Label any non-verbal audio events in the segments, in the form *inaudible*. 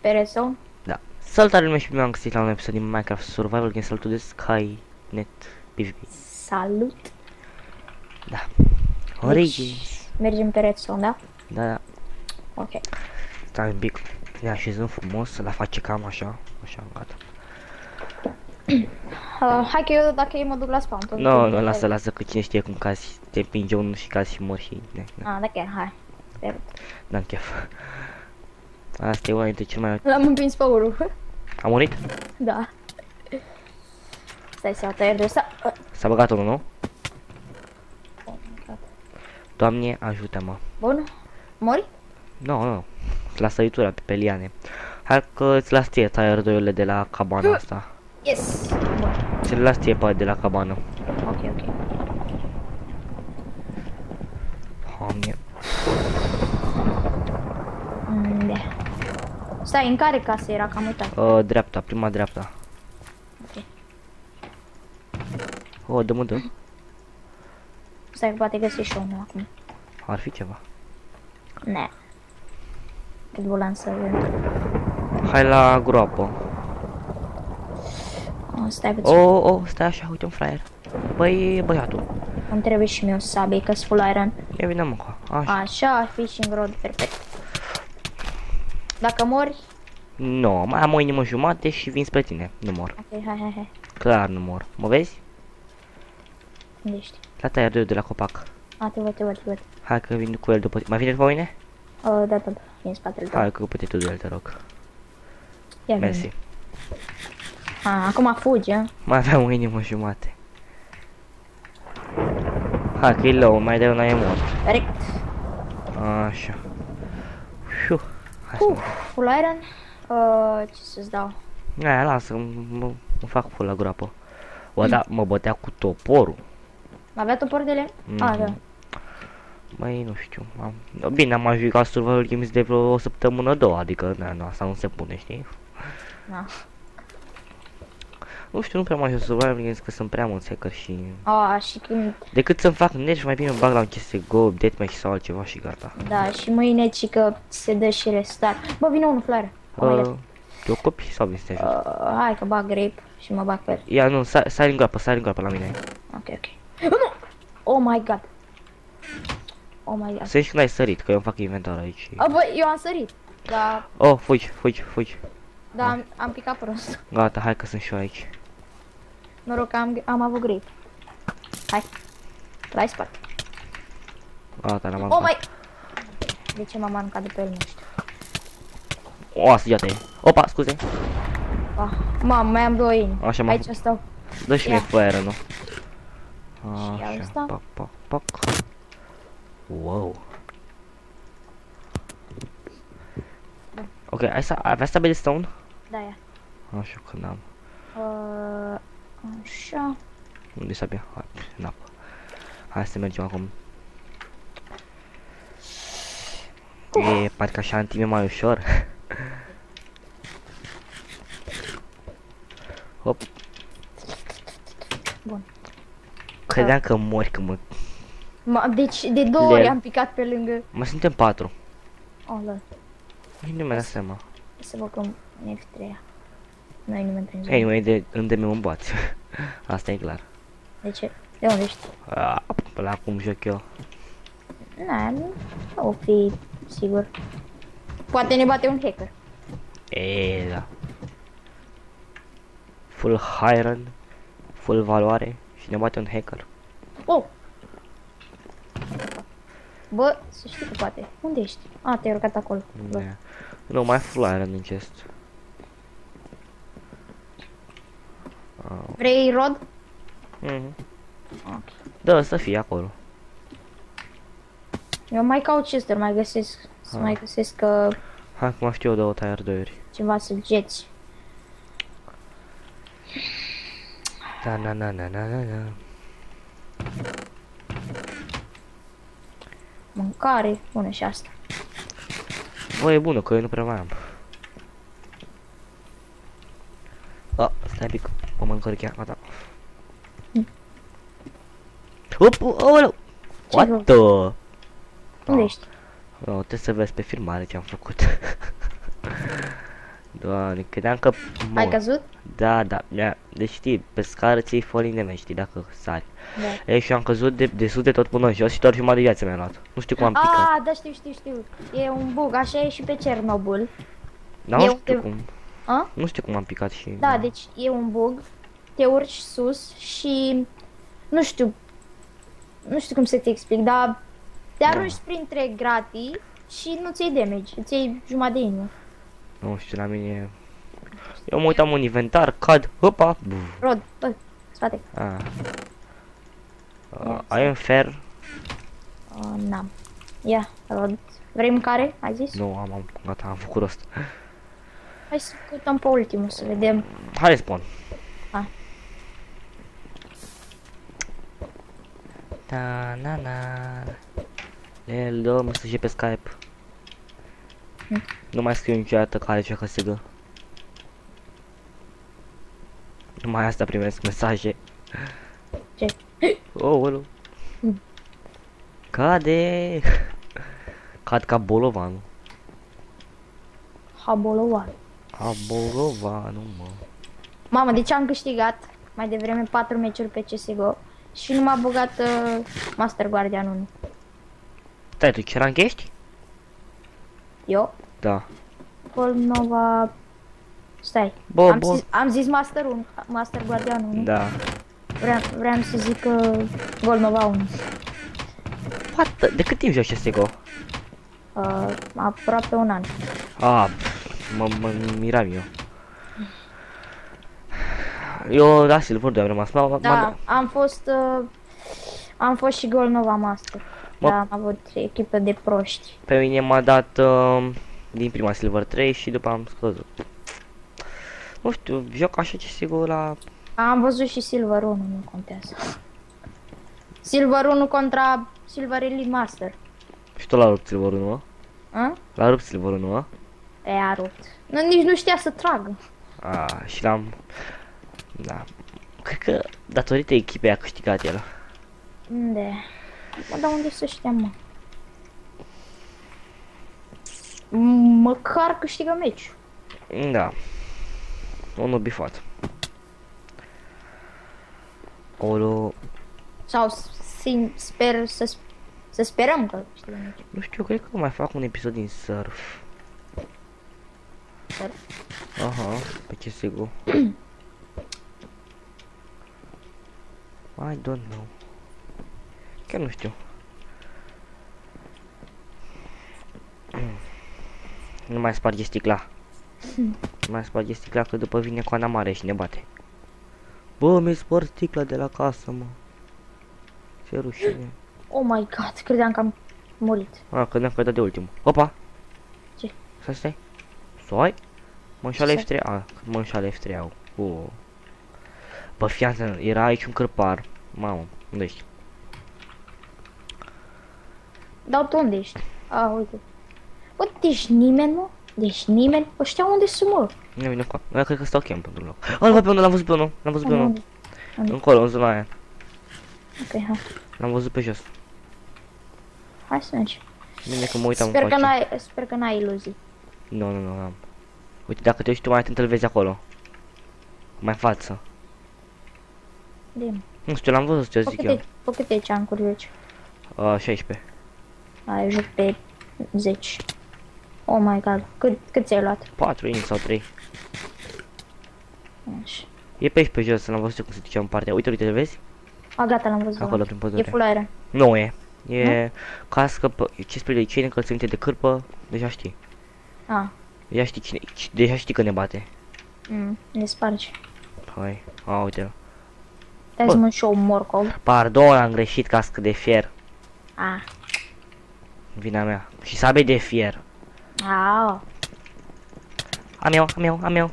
Pe redstone? Da. Salutare lume și bine am găsit la un episod din Minecraft Survival Game Salutul de Skynet PvP. Salut! Da. Origins. Mergem pe redstone, da? Da, da. Ok. Stai un pic. Ne așezăm frumos, să la face cam așa. Așa, gata. *clears throat* Uh, hai că eu dacă e mă duc la spawn. tot Nu, no, timpul. nu, lasă, lasă, că cine știe cum cazi, te împinge unul și cazi și mori și... Ne, ne, Ah, da chiar, hai. Te- n-am chef. Asta e una dintre cel mai... L-am împins pe urul. A murit? da. Stai să iau tăieri de ăsta. Uh, S-a băgat unul, nu? oh my God. Doamne, ajută-mă. Bun. Mori? Nu, nu, la săritura pe, pe liane. Hai că îți las ție tire de la cabana asta. Yes! Bun. Ți le las ție pe de la cabană. Ok, ok. Doamne. Mm, da. Stai, în care casă era? Cam uitat. Uh, dreapta, prima dreapta. Ok. Oh, dă-mă, dă. Stai, că poate găsești și unul acum. Ar fi ceva. Ne. Cât volan să... Hai la groapă. Oh, stai puțin. Oh, oh, stai așa, uite un fraier. Băi, e băiatul. Îmi trebuie și mie o sabie, că full iron. Ia vină mă, așa. Așa ar fi și în rod perfect. Dacă mori... Nu, mai am o inimă jumate și vin spre tine. Nu mor. Ok, hai, hai, hai. Clar nu mor. Mă vezi? Unde ești? La tăier de la copac. A, te văd, te văd, te văd. Hai că vin cu el după Mai vine după mine? Uh, da, da, da. E în spatele tău. Hai că puteți tu de el, te rog. Ia Mersi. vine. A, acum fugi, a? Mai aveam o inimă jumate. Hai că e low, mai de una e mort. Corect. Așa. Fiu. Hai să Uh, full iron. Uh, ce să-ți dau? mă... Aia, lasă, mă, mă fac full la groapă. Bă, da, mă bătea cu toporul. Avea topor de lemn? Mhm. A, da. Mai nu știu. Am... Bine, am mai jucat Survival Games de vreo o săptămână, două, adică, na, nu, asta nu se pune, știi? Na. Nu știu, nu prea mai joc Survival Games, că sunt prea mulți hacker și... A, și când... Decât să-mi fac nervi, mai bine îmi bag la un CSGO, Deathmatch sau altceva și gata. Da, și mâine ci că se dă și restart. Bă, vine unul, flare. Oh my God. Uh, te ocupi sau vin să te ajut? Uh, hai că bag grape și mă bag pe el. Ia, nu, sari, sari în groapă, sari în groapă la mine. Ok, ok. Nu! *gasps* Oh my god. Oh my god. Să zici când ai sărit, că eu îmi fac inventar aici. A, bă, eu am sărit. Da, Oh, fugi, fugi, fugi. da, am, am picat prost. Gata, hai că sunt și eu aici. Noroc că am, am avut grape. Hai. La spate. Gata, l-am Oh aruncat. my... De ce m-am aruncat de pe el, nu știu. O, săgeată e. Opa, scuze. Ah, mamă, mai am două inimi. Așa m-a Aici stau. Dă și mie Ia. fire nu? Și ia Așa, ăsta. pac, pac, pac. Wow. Ok, ai să avea să de stone? Da, ia. Așa că n-am. Uh, așa. Unde e sabia? Hai, în apă. Hai să mergem acum. E, parcă așa în timp e mai ușor. Hop. Bun. Credeam că mori când mă... Ma, deci de două ori Lel. am picat pe lângă... Mai suntem patru. Oh, lol. Nici nu mi-a dat seama. Să băgăm în F3 Nu ai nimeni prin zonă. Hei, mai de unde mi bați. Asta e clar. De ce? De unde ești? A, pe la cum joc eu. Na, nu o fi sigur. Poate ne bate un hacker. E, da. Full iron, full valoare și ne bate un hacker. Oh! Bă, să știi că poate. Unde ești? A, te-ai urcat acolo. Bă. Da. Nu, mai full iron în chest. Vrei rod? mhm. Ok. Da, să fie acolo. Eu mai caut chester, mai găsesc. Să Ah. mai găsesc că Hai, acum știu eu două tire 2 ori. ceva săgeți. Da, na, na, na, na, na, na. Mâncare, bună și asta. Bă, e bună, că eu nu prea mai am. A, stai un pic, mă mă încărc ea, gata. Up, aoleu! Ce What rău? the? Unde Ah. ești? Oh, trebuie să vezi pe filmare ce am făcut. *laughs* Doamne, credeam că... Ai mor. căzut? Da, da, da. Deci știi, pe scară ți-ai falling damage, știi, dacă sari. Da. Ei, și eu am căzut de, de sus de tot până jos și doar jumătate de viață mi-a luat. Nu știu cum am picat. Ah, da, știu, știu, știu. E un bug, așa e și pe Cernobâl. Dar nu eu știu te- cum. A? Nu știu cum am picat și... Da, deci e un bug. Te urci sus și nu știu nu știu cum să te explic, dar te arunci printre gratii și nu ți iei damage, îți iei jumătate de inimă. Nu știu, la mine... Eu mă uitam în inventar, cad, hopa, buf. Rod, bă, spate. Ah. Uh, Ia, ai un fer? Uh, n-am. Ia, Rod. Vrei mâncare? Ai zis? Nu, am, am, gata, am făcut rost. Hai să căutăm pe ultimul să vedem. Hai spun. Hai. Da, na, na. El dă mesaje pe Skype. Hm. Nu mai scriu niciodată care ce câștigă. Numai asta primesc mesaje. Ce? Oh, ălu. Hm. Cade! Cad ca bolovanul. Habolovan. Ca bolovanul, mă. Mamă, deci am câștigat mai devreme 4 meciuri pe CSGO și nu m-a băgat uh, Master Guardian 1. Stai, tu ce rank ești? Eu? Da. Col Nova... Stai. Bă, am, bă. Zis, am zis Master 1, Master Guardian 1. Da. Vreau, vreau să zic uh, Gol Nova 1. What? De cât timp joci CSGO? Uh, aproape un an. Ah, mă, mă miram eu. Eu, da, Silver 2 am rămas. M-a, Da, m-a, am fost... Uh, am fost și Gol Nova Master. Mă- Da, am avut echipă de proști. pe mine m-a dat uh, din prima Silver 3 și după am scăzut. Nu știu, joc așa CSGO la... Am văzut și Silver 1, nu contează. Silver 1 contra Silver Elite Master. Și tot la rupt Silver 1, mă? A? La rupt Silver 1, mă? E, a rupt. Nu, nici nu știa să tragă. Ah, și l-am... Da. Cred că datorită echipei a câștigat el. Unde? Mă, dar unde să știam, mă? M- Măcar câștigă meci. Da. Unul bifat. Olo... Sau sim, sper să, sp- să sperăm că câștigă meci. Nu știu, cred că mai fac un episod din surf. Surf? Aha, pe CSGO. I don't know. Chiar nu știu. *clears throat* Nu mai sparge sticla. *clears throat* Nu mai sparge sticla că după vine coana mare și ne bate. Bă, mi-ai spart sticla de la casă, mă. Ce rușine. Oh my god, credeam că am murit. A, credeam că ai dat de ultimul. Opa! Ce? Stai, stai. Soi? Mă înșală Ce? F3. A, mă înșală F3 au. Uh. Bă, fianță, era aici un cărpar. Mamă, unde ești? Dar tu unde ești? A, uite. Bă, deci nimeni, mă? Deci nimeni? Ăștia unde sunt, mă? Nu vine cu Eu cred că stau camp într-un loc. A, l-am văzut pe unul, l-am văzut pe unul. L-am văzut pe unul. Unde? Unde? Încolo, în zona aia. Ok, hai. L-am văzut pe jos. Hai să mergem. Bine că mă uitam Sper că, încoace. n-ai, sper că n-ai iluzii. Nu, nu, nu, am. Uite, dacă te uiți tu mai atent, îl vezi acolo. Mai în față. De Nu știu, l-am văzut, ce Pe zic eu. câte, pe câte ceancuri joci? Uh, 16. Ai joc pe 10. Oh my god, cât, cât ți-ai luat? 4 inimi sau 3. Așa. E pe aici pe jos, l-am văzut cum se duce în partea. Uite, uite, le vezi? A, gata, l-am văzut. Acolo, prin E pădure. full iron. Nu e. E cască, pe, ce spre de cine încălțăminte de cârpă, deja știi. A, Deja știi cine, ci- deja știi că ne bate. mm, le spargi. Hai, a, uite Stai Bă. să mă și eu un morcov. Pardon, am greșit cască de fier. A, Vina mea. Și sabie de fier. a, Am eu, am eu, am eu.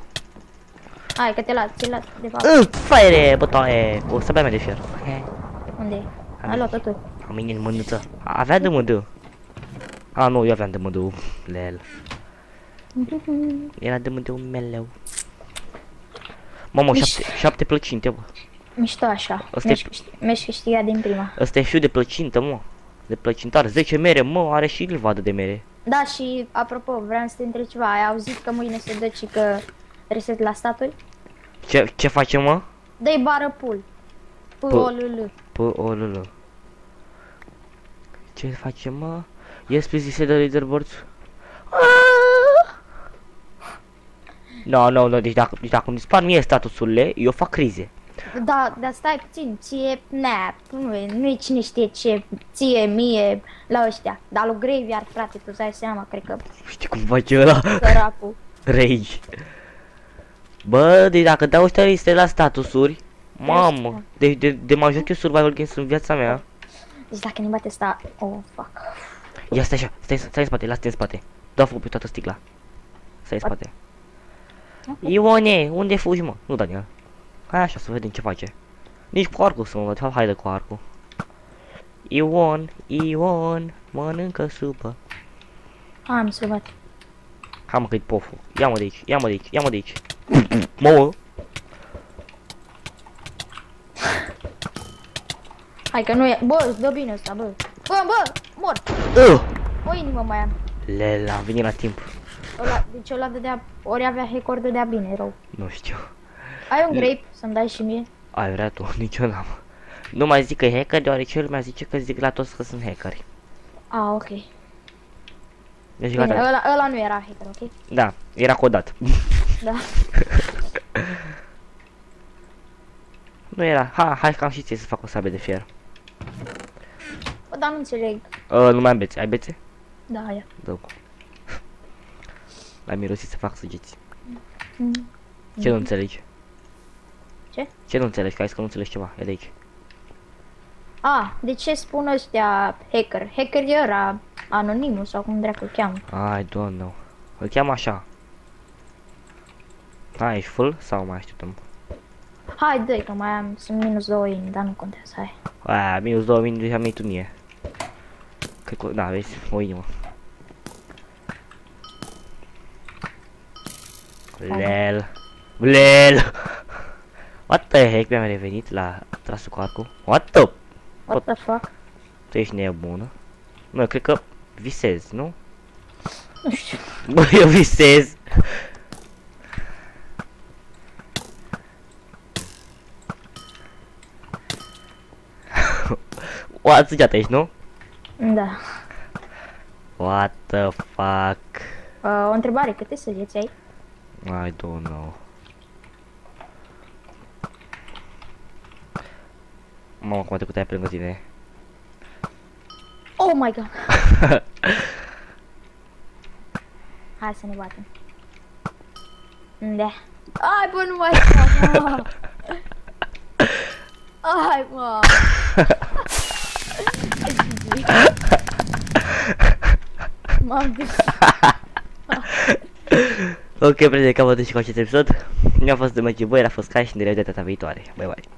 hai că te las, ți las, de fapt. Uh, fire, bătoaie. O sabia mea de fier. He, Unde e? Am Ai luat-o tu. Am mine în mânuță. Avea de mândă. A, nu, eu aveam de mândă. Lel. Era de mândă un meleu. Mamă, Miș- șapte, șapte plăcinte, bă. Mișto așa. Asta e- Mi-aș câști- Mi-aș câștiga din prima. Ăsta e fiu de plăcintă, mă. De plăcintar. 10 mere, mă, are și îl vadă de mere. Da, și apropo, vreau să te întreb ceva. Ai auzit că mâine se dă și că reset la staturi? Ce, ce facem, mă? Dă-i bară pul. p o l l P o l l Ce facem, mă? Yes, please, say the leaderboards. No, no, no, deci dacă, deci dacă îmi dispar mie statusurile, eu fac crize. Da, dar stai puțin, ție, ne, nu e, nu e cine știe ce, ție, mie, la ăștia. Dar lui Graveyard, frate, tu îți dai seama, cred că Știi cum face ăla? săracul. *laughs* Rage. Bă, deci dacă dau ăștia liste la statusuri, mamă, Ăștia. deci de, de mă joc eu survival games în viața mea. Deci dacă ne bate sta, oh, fuck. Ia stai așa, stai, stai în spate, lasă-te în spate. Dau foc pe toată sticla. Stai în spate. Ione, unde fugi, mă? Nu, Daniel. Hai așa să vedem ce face. Nici cu arcul să mă văd, haide cu arcul. Ion, Ion, mănâncă supă. Hai, am să bat. Hai mă că-i poful. Ia-mă de aici, ia-mă de aici, ia-mă de aici. *laughs* Mă, mă. Hai că nu e, bă, îți dă bine ăsta, bă. Bă, bă, mor. Uh! O inimă mai am. Lela, am venit la timp. Ăla, deci ăla dădea, ori avea hack, de bine, rău. Nu știu. Ai un grape să-mi dai și mie? Ai vrea tu, *laughs* nici eu n-am. Nu mai zic că e hacker, deoarece lumea zice că zic la toți că sunt hackeri. Ah, ok. Deci Bine, gata. ăla, ăla nu era hacker, ok? Da, era codat. Da. *laughs* Nu era. Ha, hai că am și ție să fac o sabie de fier. Bă, dar nu înțeleg. Uh, nu mai am bețe. Ai bețe? Da, ia. dă cu. L-am mirosit să fac săgeți. Mm. Ce nu înțelegi? Ce? Ce nu înțelegi? Că ai zis că nu înțelegi ceva. E de aici. Ah, de ce spun ăștia hacker? Hacker era anonimul sau cum dracu îl cheamă. I don't know. Îl cheamă așa. Hai, ești full sau mai așteptăm? Hai, dă că mai am, sunt minus 2 ini, dar nu contează, hai. Aia, minus 2 minute deja mi tu mie. Cred că, da, vezi, o inimă. Lel. Lel. *laughs* What the heck, mi-am revenit la trasul cu arcul. What the? What the fuck? Tu ești nebună? Nu, eu cred că visez, nu? Nu știu. *laughs* Bă, eu visez. *laughs* O, ați săgeat aici, nu? Da. What the fuck? Uh, o întrebare, câte săgeți ai? I don't know. Mamă, cum a trecut aia pe lângă tine. Oh my god. *laughs* Hai să ne batem. Da. Ai, bă, nu mai fac, mă. Ai, mă. M-am dus. Ok, prieteni, cam atât și cu acest episod. Mi-a fost de măci, băi, a fost ca și ne revedem data viitoare. Bye, bye.